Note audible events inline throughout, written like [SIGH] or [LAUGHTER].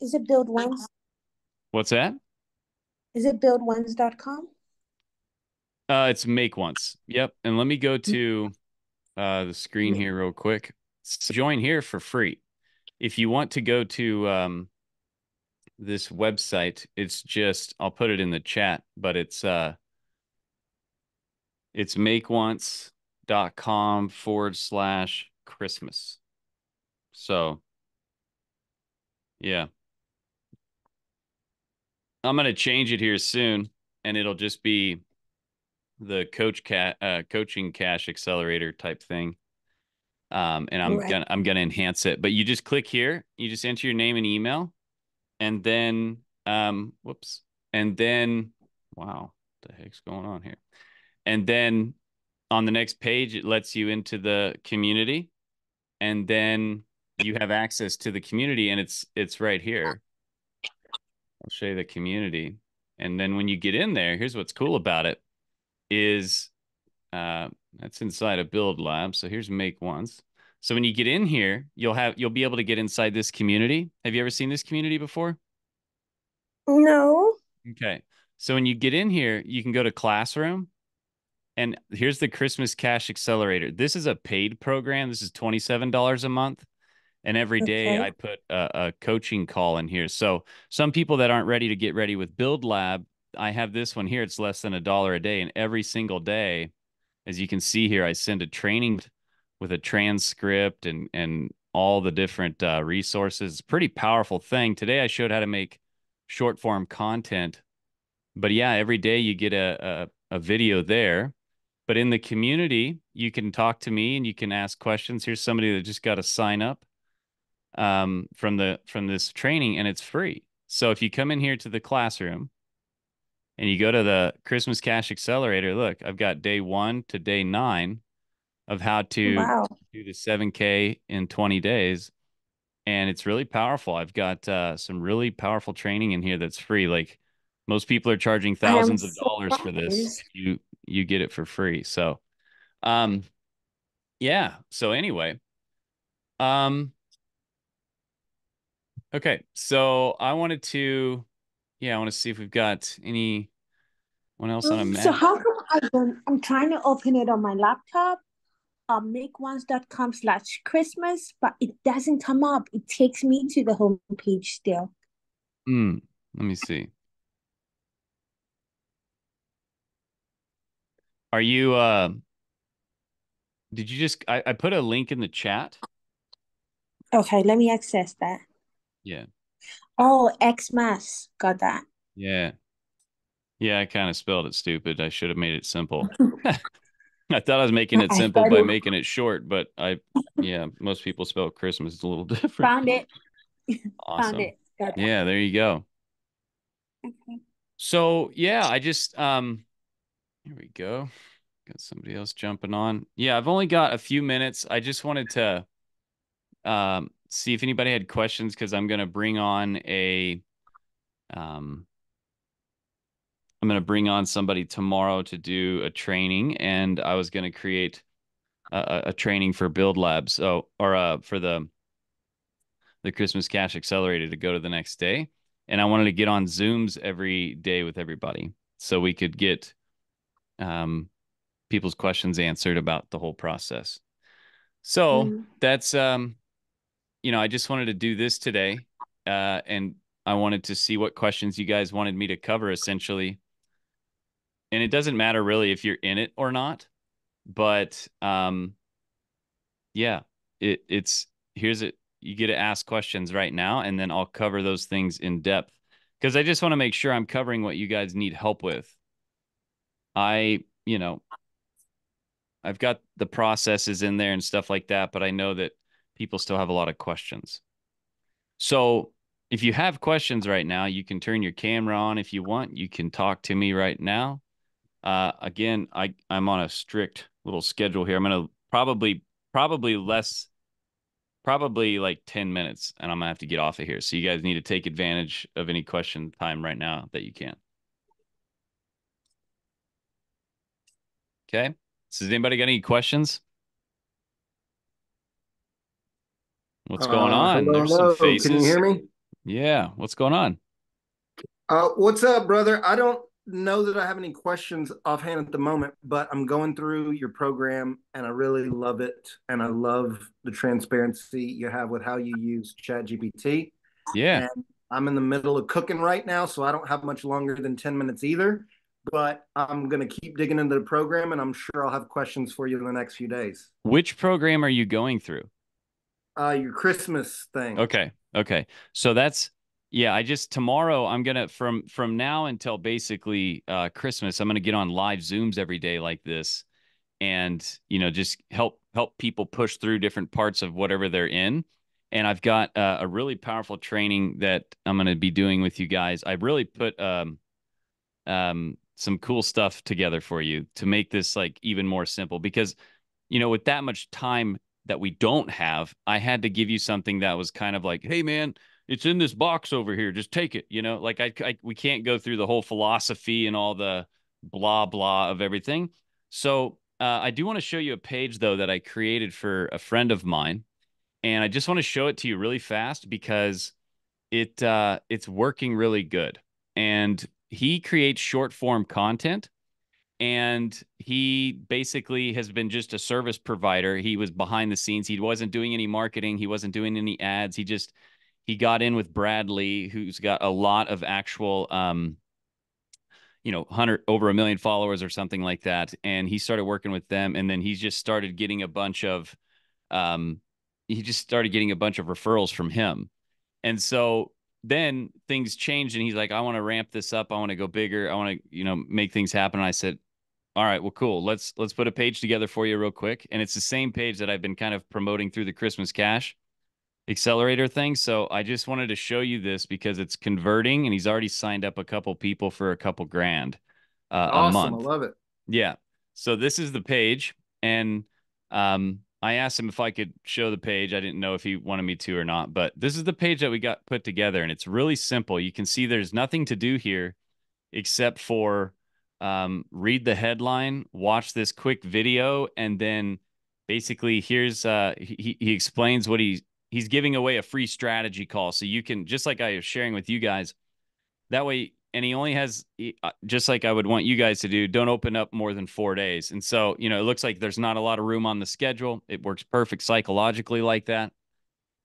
Is it build ones? What's that? Is it buildones.com? Uh, it's make once. Yep. And let me go to uh, the screen here real quick. So join here for free. If you want to go to um, this website, it's just I'll put it in the chat, but it's uh it's makeonce.com forward slash Christmas. So yeah. I'm gonna change it here soon, and it'll just be the coach cat uh, coaching cash accelerator type thing. Um, and I'm right. gonna I'm gonna enhance it. But you just click here, you just enter your name and email, and then um, whoops, and then wow, what the heck's going on here? And then on the next page, it lets you into the community, and then you have access to the community, and it's it's right here. I'll show you the community, and then when you get in there, here's what's cool about it is uh, that's inside a build lab. So here's make once. So when you get in here, you'll have you'll be able to get inside this community. Have you ever seen this community before? No. Okay. So when you get in here, you can go to classroom and here's the Christmas Cash Accelerator. This is a paid program. This is $27 a month. And every day okay. I put a, a, coaching call in here. So some people that aren't ready to get ready with Build Lab, I have this one here. It's less than a dollar a day. And every single day, as you can see here, I send a training with a transcript and and all the different uh, resources. It's pretty powerful thing. Today I showed how to make short form content, but yeah, every day you get a, a, a video there. But in the community, you can talk to me and you can ask questions. Here's somebody that just got to sign up um, from the from this training, and it's free. So if you come in here to the classroom and you go to the Christmas Cash Accelerator, look, I've got day one to day nine of how to wow. do the 7K in 20 days. And it's really powerful. I've got uh, some really powerful training in here that's free. Like most people are charging thousands of dollars for this. You you get it for free. So um yeah. So anyway. Um okay. So I wanted to yeah, I want to see if we've got any one else on a map. So how come I don't I'm trying to open it on my laptop um, makeonce.com slash Christmas, but it doesn't come up. It takes me to the home page still. Hmm. Let me see. Are you uh did you just I, I put a link in the chat? Okay, let me access that. Yeah. Oh, Xmas. Got that. Yeah. Yeah, I kind of spelled it stupid. I should have made it simple. [LAUGHS] [LAUGHS] I thought I was making it simple by making it short, but I, yeah, most people spell Christmas a little [LAUGHS] different. Found it. Awesome. Found it. Yeah, there you go. Okay. So yeah, I just um, here we go. Got somebody else jumping on. Yeah, I've only got a few minutes. I just wanted to um see if anybody had questions because I'm gonna bring on a um I'm going to bring on somebody tomorrow to do a training, and I was going to create a, a, training for Build Labs, so or uh, for the the Christmas Cash Accelerator to go to the next day, and I wanted to get on Zooms every day with everybody, so we could get um, people's questions answered about the whole process. So mm-hmm. that's um, you know, I just wanted to do this today, uh, and I wanted to see what questions you guys wanted me to cover, essentially. And it doesn't matter really if you're in it or not but um yeah it it's here's it you get to ask questions right now and then I'll cover those things in depth because I just want to make sure I'm covering what you guys need help with. I you know I've got the processes in there and stuff like that but I know that people still have a lot of questions so if you have questions right now you can turn your camera on if you want you can talk to me right now uh, again, I I'm on a strict little schedule here. I'm gonna probably probably less, probably like ten minutes, and I'm gonna have to get off of here. So you guys need to take advantage of any question time right now that you can. Okay. So does anybody got any questions? What's going uh, on? Hello, There's some faces. Can you hear me? Yeah, what's going on? Uh, what's up, brother? I don't know that I have any questions offhand at the moment, but I'm going through your program and I really love it. And I love the transparency you have with how you use Chat GPT. Yeah. And I'm in the middle of cooking right now, so I don't have much longer than 10 minutes either. But I'm going to keep digging into the program and I'm sure I'll have questions for you in the next few days. Which program are you going through? Uh, your Christmas thing. Okay. Okay. So that's yeah, I just tomorrow I'm gonna from from now until basically uh, Christmas, I'm gonna get on live Zooms every day like this, and you know just help help people push through different parts of whatever they're in. And I've got uh, a really powerful training that I'm gonna be doing with you guys. I really put um um some cool stuff together for you to make this like even more simple because you know with that much time that we don't have, I had to give you something that was kind of like, hey man it's in this box over here. Just take it. You know, like I, I we can't go through the whole philosophy and all the blah blah of everything. So uh, I do want to show you a page though that I created for a friend of mine, and I just want to show it to you really fast because it uh, it's working really good. And he creates short form content and he basically has been just a service provider. He was behind the scenes. He wasn't doing any marketing. He wasn't doing any ads. He just he got in with Bradley, who's got a lot of actual, um, you know, hundred over a million followers or something like that, and he started working with them, and then he just started getting a bunch of, um, he just started getting a bunch of referrals from him, and so then things changed, and he's like, I want to ramp this up, I want to go bigger, I want to, you know, make things happen. And I said, all right, well, cool. Let's let's put a page together for you real quick, and it's the same page that I've been kind of promoting through the Christmas Cash accelerator thing. So I just wanted to show you this because it's converting and he's already signed up a couple people for a couple grand uh, awesome. a month. I love it. Yeah. So this is the page. And um, I asked him if I could show the page. I didn't know if he wanted me to or not, but this is the page that we got put together and it's really simple. You can see there's nothing to do here except for um, read the headline, watch this quick video, and then basically here's uh, he, he explains what he he's giving away a free strategy call. So you can, just like I was sharing with you guys, that way, and he only has, uh, just like I would want you guys to do, don't open up more than four days. And so, you know, it looks like there's not a lot of room on the schedule. It works perfect psychologically like that.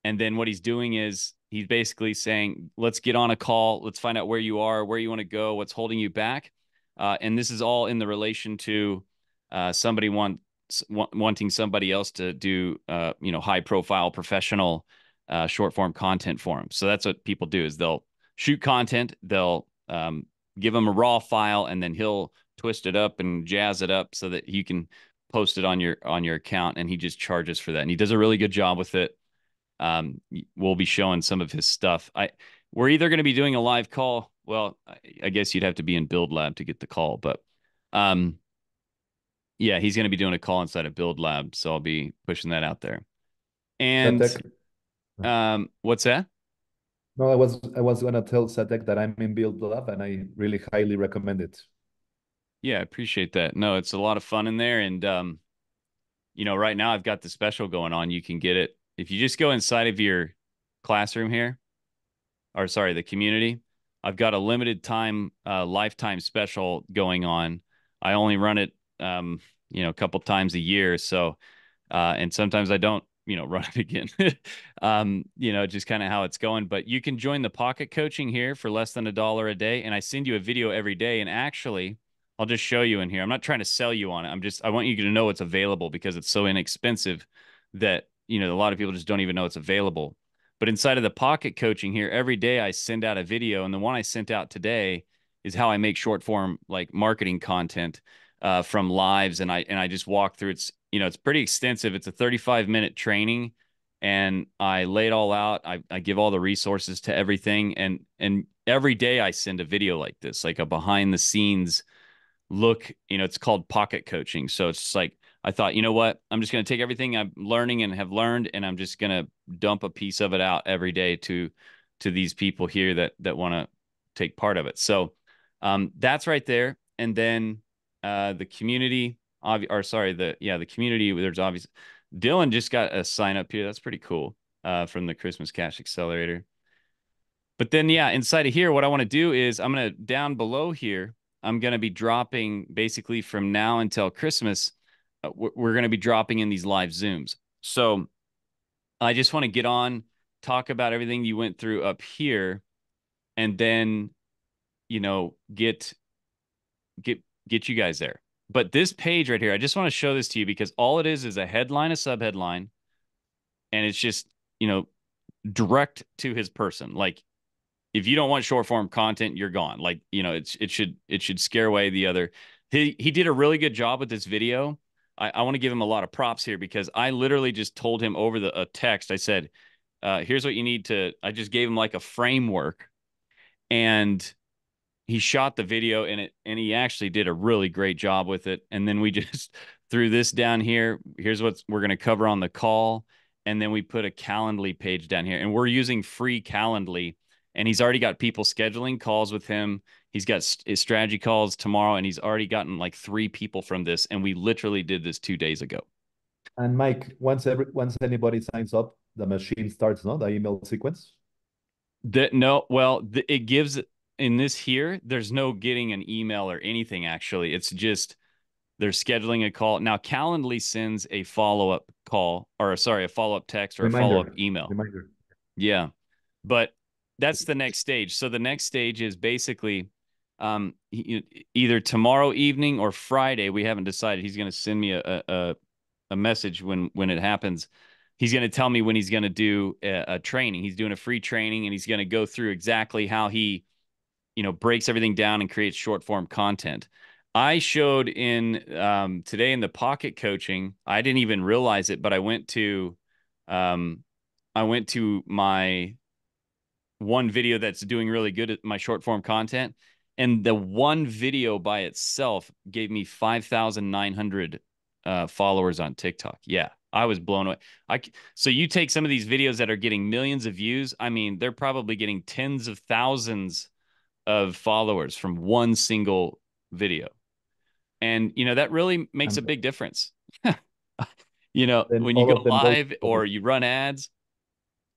And then what he's doing is he's basically saying, let's get on a call. Let's find out where you are, where you want to go, what's holding you back. Uh, and this is all in the relation to uh, somebody want wanting somebody else to do uh, you know high profile professional uh, short form content for them so that's what people do is they'll shoot content they'll um, give him a raw file and then he'll twist it up and jazz it up so that you can post it on your on your account and he just charges for that. And he does a really good job with it. Um, we'll be showing some of his stuff. I we're either going to be doing a live call well I, guess you'd have to be in build lab to get the call but um yeah, he's going to be doing a call inside of Build Lab, so I'll be pushing that out there. And um, what's that? No, I was I was going to tell Sadek that I'm in Build Lab, and I really highly recommend it. Yeah, I appreciate that. No, it's a lot of fun in there, and um, you know, right now I've got the special going on. You can get it if you just go inside of your classroom here, or sorry, the community. I've got a limited time, uh, lifetime special going on. I only run it um, you know, a couple times a year. So, uh, and sometimes I don't, you know, [LAUGHS] run it again. [LAUGHS] um, you know, just kind of how it's going. But you can join the pocket coaching here for less than a dollar a day. And I send you a video every day. And actually, I'll just show you in here. I'm not trying to sell you on it. I'm just, I want you to know it's available because it's so inexpensive that, you know, a lot of people just don't even know it's available. But inside of the pocket coaching here, every day I send out a video. And the one I sent out today is how I make short form like marketing content uh, from lives, and I and I just walk through. It's you know it's pretty extensive. It's a 35 minute training, and I lay it all out. I, I give all the resources to everything, and and every day I send a video like this, like a behind the scenes look. You know, it's called pocket coaching. So it's like I thought, you know what? I'm just going to take everything I'm learning and have learned, and I'm just going to dump a piece of it out every day to to these people here that that want to take part of it. So um, that's right there. And then uh, the community, obvi- or sorry, the yeah, the community. There's obviously Dylan just got a sign up here. That's pretty cool. Uh, from the Christmas Cash Accelerator. But then, yeah, inside of here, what I want to do is I'm going to down below here, I'm going to be dropping basically from now until Christmas. Uh, we're going to be dropping in these live Zooms. So I just want to get on, talk about everything you went through up here, and then, you know, get get get you guys there. But this page right here, I just want to show this to you because all it is is a headline, a subheadline, and it's just you know direct to his person. Like if you don't want short form content, you're gone. Like you know, it's it should it should scare away the other. He he did a really good job with this video. I, I want to give him a lot of props here because I literally just told him over the a text. I said, uh, "Here's what you need to." I just gave him like a framework, and he shot the video and it and he actually did a really great job with it. And then we [LAUGHS] just threw this down here. Here's what we're going to cover on the call, and then we put a Calendly page down here, and we're using free Calendly and he's already got people scheduling calls with him. He's got his strategy calls tomorrow, and he's already gotten like three people from this. And we literally did this two days ago. And Mike, once every once anybody signs up, the machine starts, no, the email sequence. That no, well, the, it gives in this here. There's no getting an email or anything. Actually, it's just they're scheduling a call now. Calendly sends a follow up call, or sorry, a follow up text or Reminder. a follow up email. Reminder. Yeah, but that's the next stage. So the next stage is basically um, he, either tomorrow evening or Friday. We haven't decided. He's going to send me a, a a message when when it happens. He's going to tell me when he's going to do a, a, training. He's doing a free training, and he's going to go through exactly how he, you know, breaks everything down and creates short form content. I showed in um, today in the pocket coaching. I didn't even realize it, but I went to, um, I went to my one video that's doing really good at my short form content. And the one video by itself gave me 5,900 uh, followers on TikTok. Yeah, I was blown away. I so you take some of these videos that are getting millions of views. I mean, they're probably getting tens of thousands of followers from one single video, and you know that really makes a big difference. [LAUGHS] you know, when you go live or you run ads.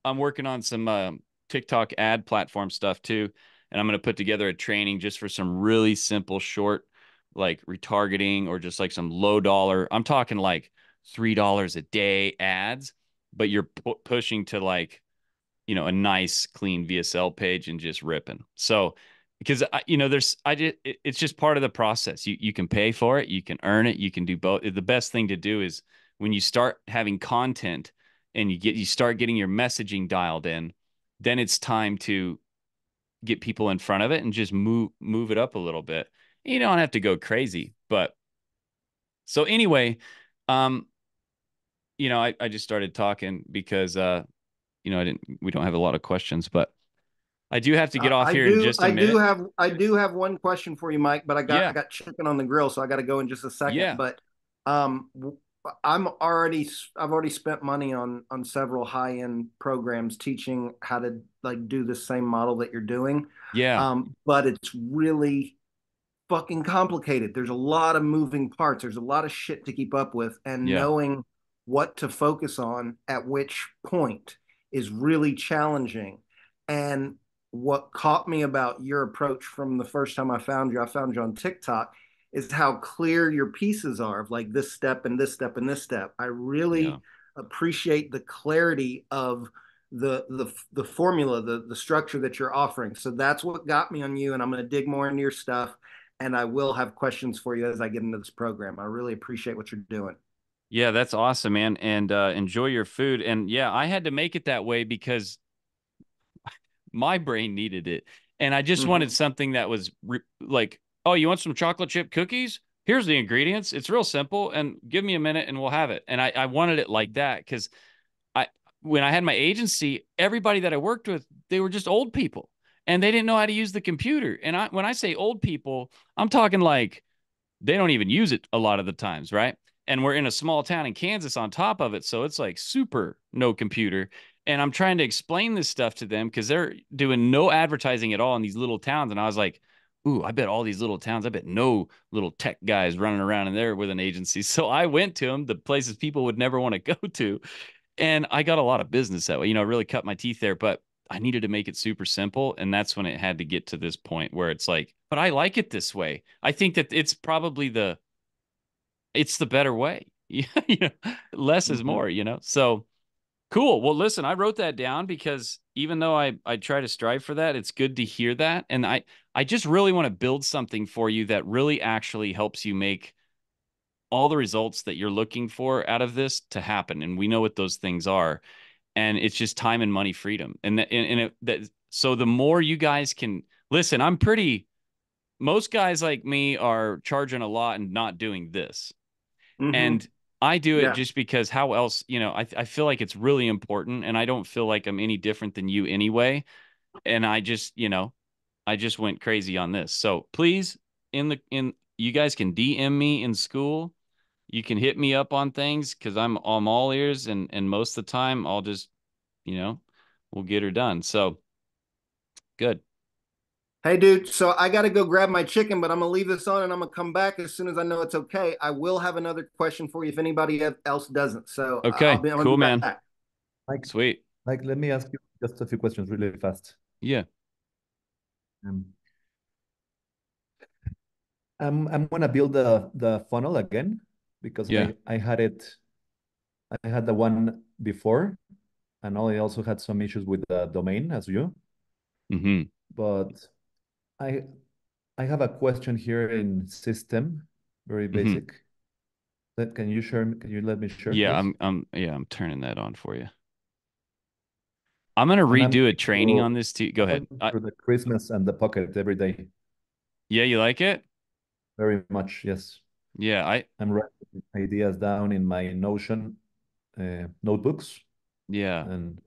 I'm working on some um, TikTok ad platform stuff too. And I'm going to put together a training just for some really simple, short, like retargeting or just like some low dollar. I'm talking like $3 a day ads, but you're pu- pushing to like, you know, a nice, clean VSL page and just ripping. So, because I, you know, there's, I just, it, it's just part of the process. You, you can pay for it, you can earn it, you can do both. The best thing to do is when you start having content and you get, you start getting your messaging dialed in then it's time to get people in front of it and just move move it up a little bit. You don't have to go crazy, but so anyway, um, you know, I, I just started talking because uh, you know, I didn't we don't have a lot of questions, but I do have to get off uh, here do, in just a I minute. do have I do have one question for you, Mike, but I got yeah. I got chicken on the grill, so I got to go in just a second. Yeah. But um, I'm already I've already spent money on on several high end programs teaching how to like do the same model that you're doing. Yeah. Um, but it's really fucking complicated. There's a lot of moving parts. There's a lot of shit to keep up with, and yeah. knowing what to focus on at which point is really challenging. And what caught me about your approach from the first time I found you, I found you on TikTok is how clear your pieces are of like this step and this step and this step. I really yeah. appreciate the clarity of the the the formula, the the structure that you're offering. So that's what got me on you, and I'm going to dig more into your stuff. And I will have questions for you as I get into this program. I really appreciate what you're doing. Yeah, that's awesome, man. And uh, enjoy your food. And yeah, I had to make it that way because [LAUGHS] my brain needed it, and I just mm-hmm. wanted something that was re- like oh, you want some chocolate chip cookies? Here's the ingredients. It's real simple, and give me a minute and we'll have it. And I, I wanted it like that because I when I had my agency, everybody that I worked with, they were just old people and they didn't know how to use the computer. And I when I say old people, I'm talking like they don't even use it a lot of the times, right? And we're in a small town in Kansas on top of it. So it's like super no computer. And I'm trying to explain this stuff to them because they're doing no advertising at all in these little towns. And I was like, ooh, I bet all these little towns, I bet no little tech guys running around in there with an agency. [LAUGHS] So I went to them, the places people would never want to go to. And I got a lot of business that way, you know, I really cut my teeth there. But I needed to make it super simple. And that's when it had to get to this point where it's like, but I like it this way. I think that it's probably the, it's the better way. [LAUGHS] you know, less is mm-hmm. more, you know? So cool. Well, listen, I wrote that down because even though I, I try to strive for that, it's good to hear that. And I, I just really want to build something for you that really actually helps you make all the results that you're looking for out of this to happen. And we know what those things are. And it's just time and money freedom. And, and, and it, that, so the more you guys can listen, I'm pretty, most guys like me are charging a lot and not doing this. Mm-hmm. And I do it yeah. just because how else, you know, I, I feel like it's really important and I don't feel like I'm any different than you anyway. And I just, you know, I just went crazy on this. So please in the, in, you guys can DM me in Skool. You can hit me up on things because I'm, I'm all ears and, and most of the time I'll just, you know, we'll get her done. So good. Hey, dude. So I got to go grab my chicken, but I'm gonna leave this on and I'm gonna come back as soon as I know it's okay. I will have another question for you if anybody else doesn't. So okay, be, cool, man. Back. Like, sweet. Like, let me ask you just a few questions really fast. Yeah. Um, I'm I'm gonna build the the funnel again because yeah. I, I had it. I had the one before, and I also had some issues with the domain as you. Mm-hmm. But I I have a question here in system, very mm-hmm. basic. Mm-hmm. That can you share? Can you let me share? Yeah? I'm I'm yeah I'm turning that on for you. I'm gonna redo a training on this too. Go ahead. For the Christmas and the pocket every day. Yeah, you like it? Very much, yes. Yeah, I I'm writing ideas down in my Notion uh, notebooks. Yeah, and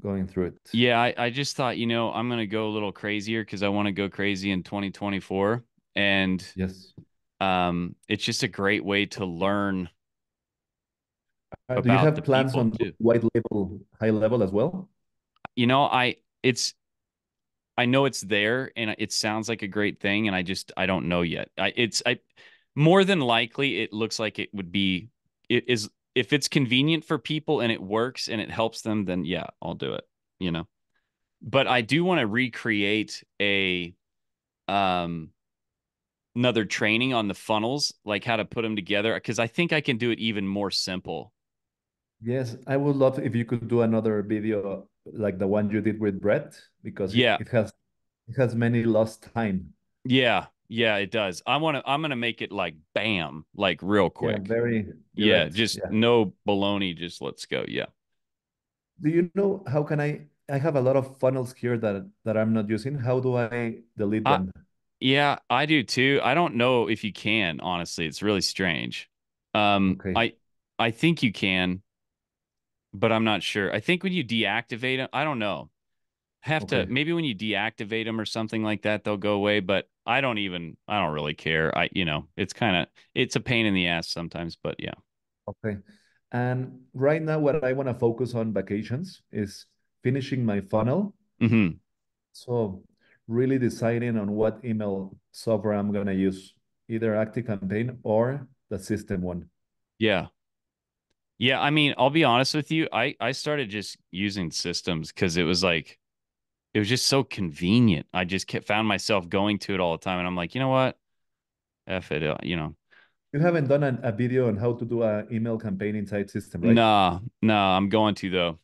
going through it. Yeah, I, I just thought, you know, I'm gonna go a little crazier because I want to go crazy in 2024. And yes, um, it's just a great way to learn. Uh, do you have plans on too. white label, HighLevel as well? You know, I it's I know it's there and it sounds like a great thing, and I just I don't know yet. I it's I more than likely it looks like it would be it is if it's convenient for people and it works and it helps them, then yeah, I'll do it, you know. But I do want to recreate a um another training on the funnels, like how to put them together, because I think I can do it even more simple. Yes, I would love if you could do another video like the one you did with Brett, because yeah, it, has it has many lost time. Yeah, yeah, it does. I want to. I'm gonna make it like bam, like real quick. Yeah, very. Direct. Yeah, just yeah. no baloney. Just let's go. Yeah. Do you know how can I? I have a lot of funnels here that that I'm not using. How do I delete them? yeah, I do too. I don't know if you can. Honestly, it's really strange. Um, okay. I I think you can, but I'm not sure. I think when you deactivate them, I don't know. Have okay. to maybe when you deactivate them or something like that they'll go away but i don't even i don't really care. I you know it's kind of it's a pain in the ass sometimes but yeah. Okay. And right now what i want to focus on vacations is finishing my funnel. Mm-hmm. so really deciding on what email software i'm going to use either ActiveCampaign or the Systeme one. Yeah yeah i mean i'll be honest with you i i started just using systems because it was like it was just so convenient. I just kept found myself going to it all the time, and I'm like, you know what, f it, uh, you know. You haven't done a, a video on how to do an email campaign inside Systeme, right? Nah, nah, I'm going to though.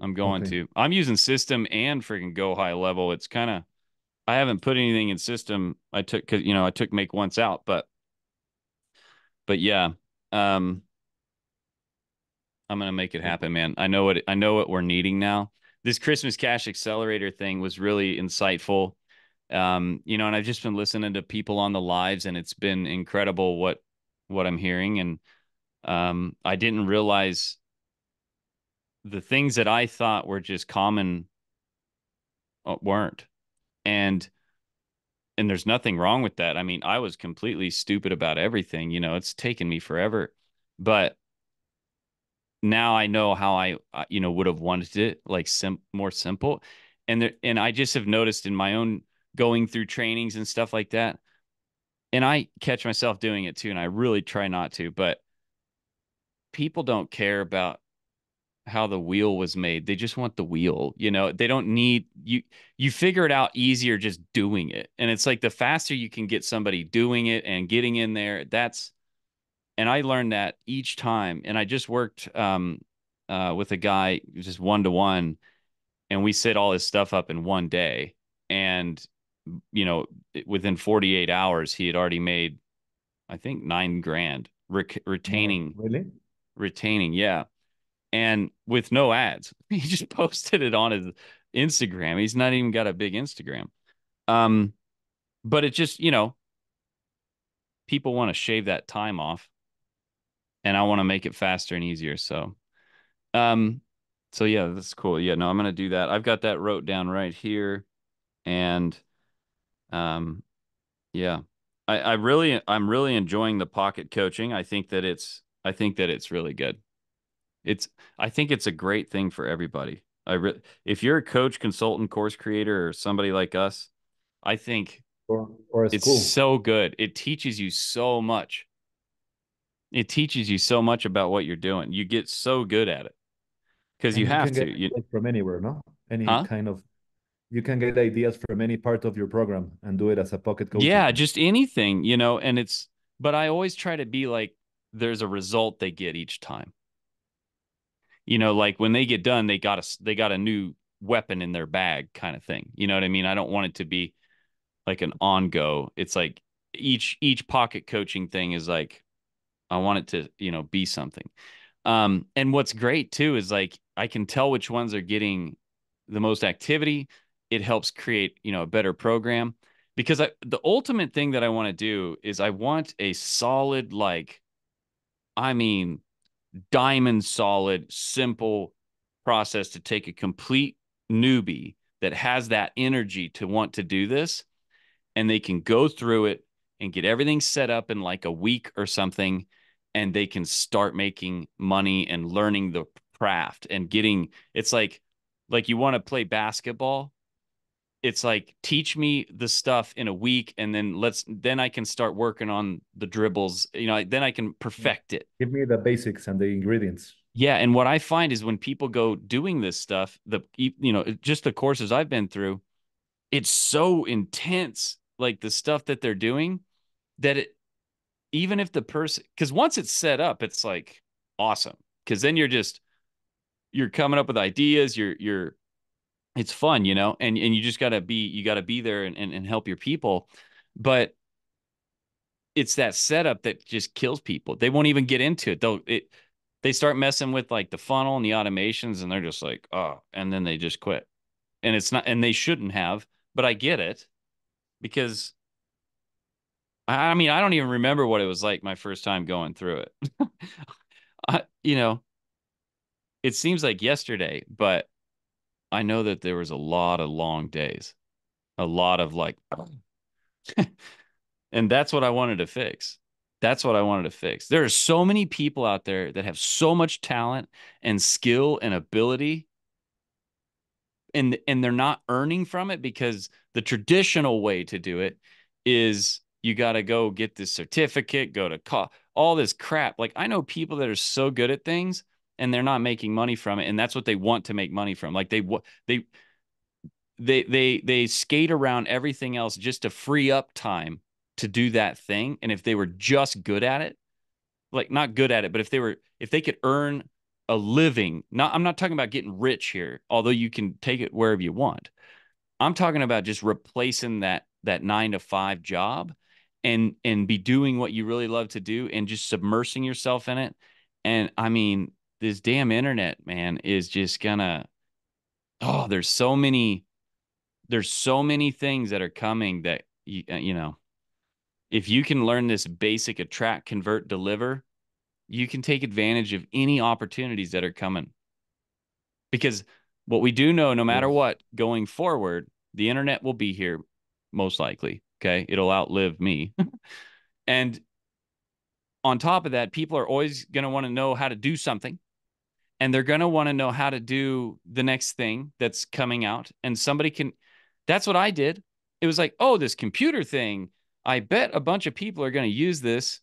I'm going okay. to. I'm using Systeme and freaking GoHighLevel. It's kind of. I haven't put anything in Systeme. I took because you know I took make once out, but. But yeah, um, I'm gonna make it happen, man. I know what I know what we're needing now this Christmas Cash Accelerator thing was really insightful. Um, you know, and I've just been listening to people on the lives, and it's been incredible what what I'm hearing. And um, I didn't realize the things that I thought were just common uh, weren't. And and there's nothing wrong with that. I mean, I was completely stupid about everything. You know, it's taken me forever, but now I know how I uh, you know would have wanted it like sim- more simple and there, and I just have noticed in my own going through trainings and stuff like that and I catch myself doing it too and I really try not to but people don't care about how the wheel was made. They just want the wheel, you know. They don't need you you figure it out easier just doing it. And it's like the faster you can get somebody doing it and getting in there, that's and I learned that each time. And I just worked um uh with a guy just one to one and we set all his stuff up in one day. And you know within 48 hours he had already made i think nine grand re- retaining really? retaining yeah. And with no ads. [LAUGHS] He just posted it on his instagram. He's not even got a big instagram. Um but it just you know people want to shave that time off and i want to make it faster and easier so um so yeah, that's cool. Yeah, no, I'm gonna do that. I've got that wrote down right here, and um, yeah, I, I really, I'm really enjoying the pocket coaching. I think that it's, I think that it's really good. It's, I think it's a great thing for everybody. I re- if you're a coach, consultant, course creator, or somebody like us, I think or, or it's so good. It teaches you so much. It teaches you so much about what you're doing. You get so good at it because you, you, have to you... from anywhere no? Any huh? kind of you can get ideas from any part of your program and do it as a pocket coach. Yeah just anything you know and it's but i always try to be like there's a result they get each time. You know like when they get done they got a they got a new weapon in their bag kind of thing you know what i mean? I don't want it to be like an on go it's like each each pocket coaching thing is like i want it to you know be something um and what's great too is like I can tell which ones are getting the most activity. It helps create, you know, a better program because I, the ultimate thing that I want to do is I want a solid, like, I mean, diamond solid, simple process to take a complete newbie that has that energy to want to do this and they can go through it and get everything set up in like a week or something and they can start making money and learning the craft and getting it's like like you want to play basketball it's like teach me the stuff in a week and then let's then i can start working on the dribbles you know then i can perfect it. Give me the basics and the ingredients. Yeah and what i find is when people go doing this stuff the you know just the courses i've been through it's so intense like the stuff that they're doing that it even if the person because once it's set up it's like awesome because then you're just you're coming up with ideas you're you're it's fun you know and and you just got to be you got to be there and, and, and help your people but it's that setup that just kills people. They won't even get into it. They'll it they start messing with like the funnel and the automations and they're just like oh and then they just quit. And it's not and they shouldn't have but i get it because i mean i don't even remember what it was like my first time going through it [LAUGHS] I, you know it seems like yesterday, but I know that there was a lot of long days, a lot of like, [CLEARS THROAT] and that's what I wanted to fix. That's what I wanted to fix. There are so many people out there that have so much talent and skill and ability and and they're not earning from it because the traditional way to do it is you got to go get this certificate, go to call all this crap. Like I know people that are so good at things and they're not making money from it and that's what they want to make money from like they they they they they skate around everything else just to free up time to do that thing and if they were just good at it like not good at it but if they were if they could earn a living not i'm not talking about getting rich here although you can take it wherever you want i'm talking about just replacing that that 9 to 5 job and and be doing what you really love to do and just submersing yourself in it and i mean this damn internet, man, is just gonna oh, there's so many there's so many things that are coming that you, uh, you know, if you can learn this basic attract, convert, deliver, you can take advantage of any opportunities that are coming. Because what we do know, no matter what, going forward, the internet will be here most likely. Okay. It'll outlive me. [LAUGHS] and on top of that, people are always going to want to know how to do something and they're going to want to know how to do the next thing that's coming out and somebody can that's what i did it was like oh this computer thing i bet a bunch of people are going to use this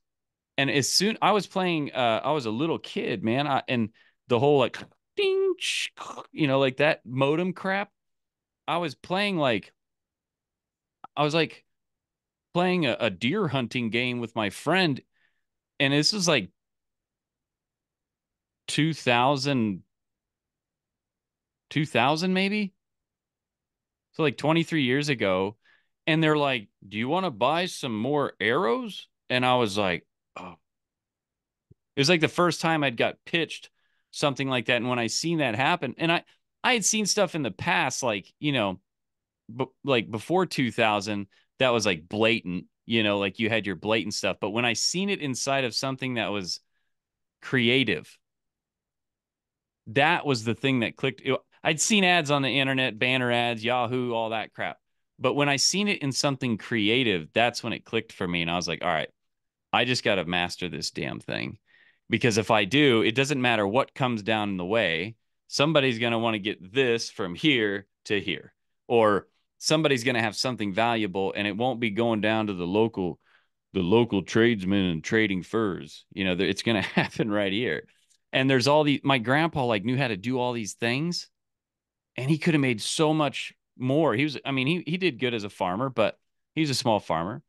and as soon i was playing uh, i was a little kid man I, and the whole like ding, [LAUGHS] you know, like that modem crap. I was playing like, I was like playing a, a deer hunting game with my friend, and this was like 2000, 2000 maybe. So like 23 years ago. And they're like, Do you want to buy some more arrows? And I was like, Oh. It was like the first time I'd got pitched something like that. And when I seen that happen, and I I had seen stuff in the past, like, you know, b- like before 2000, that was like blatant, you know, like you had your blatant stuff. But when I seen it inside of something that was creative, that was the thing that clicked. I'd seen ads on the internet, banner ads, Yahoo, all that crap. But when I seen it in something creative, that's when it clicked for me. And I was like, all right, I just got to master this damn thing. Because if I do, it doesn't matter what comes down in the way. Somebody's going to want to get this from here to here, or somebody's going to have something valuable and it won't be going down to the local, the local tradesmen and trading furs. You know, it's going [LAUGHS] to happen right here. And there's all these, my grandpa like knew how to do all these things and he could have made so much more. He was, I mean, he, he did good as a farmer, but he's a small farmer,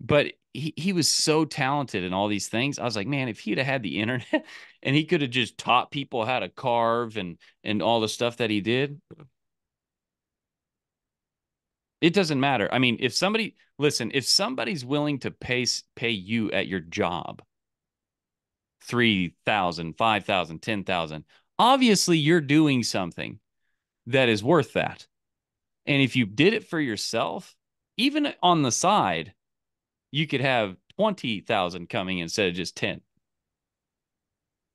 but he, he was so talented in all these things. I was like, man, if he'd have had the internet [LAUGHS] and he could have just taught people how to carve and, and all the stuff that he did, it doesn't matter. I mean, if somebody, listen, if somebody's willing to pay, pay you at your job, 3,000, 5,000, 10,000, obviously you're doing something that is worth that. And if you did it for yourself, even on the side, you could have 20,000 coming instead of just 10.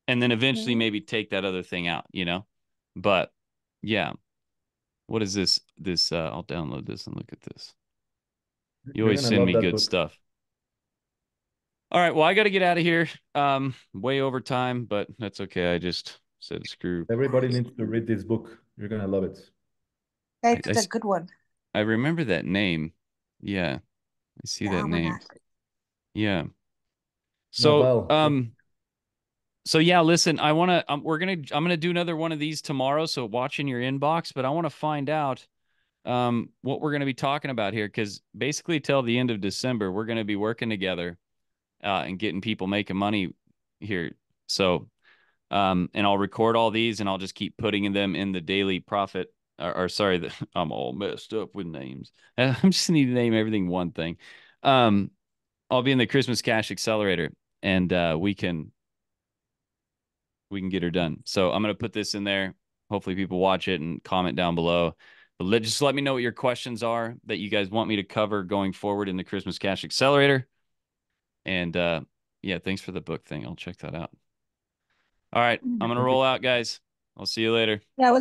And then eventually mm-hmm. maybe take that other thing out, you know? But yeah. What is this? This uh I'll download this and look at this. You always send me good book. stuff. All right, well, I got to get out of here. Um way over time, but that's okay. I just said screw. Everybody needs to read this book. You're gonna love it. It's a good one. I remember that name. Yeah, I see yeah, that name. Yeah. So, um, so yeah, listen, I want to, um, we're going to, I'm going to do another one of these tomorrow. So watch in your inbox, but I want to find out, um, what we're going to be talking about here. Cause basically till the end of December, we're going to be working together, uh, and getting people making money here. So um, and I'll record all these and I'll just keep putting them in the daily profit. Or, or sorry, the, [LAUGHS] I'm all messed up with names. [LAUGHS] I'm just need to name everything one thing. Um, I'll be in the Christmas Cash Accelerator, and uh, we can we can get her done. So I'm gonna put this in there. Hopefully, people watch it and comment down below. But let, just let me know what your questions are that you guys want me to cover going forward in the Christmas Cash Accelerator. And uh, yeah, thanks for the book thing. I'll check that out. All right. I'm going to roll out, guys. I'll see you later. That was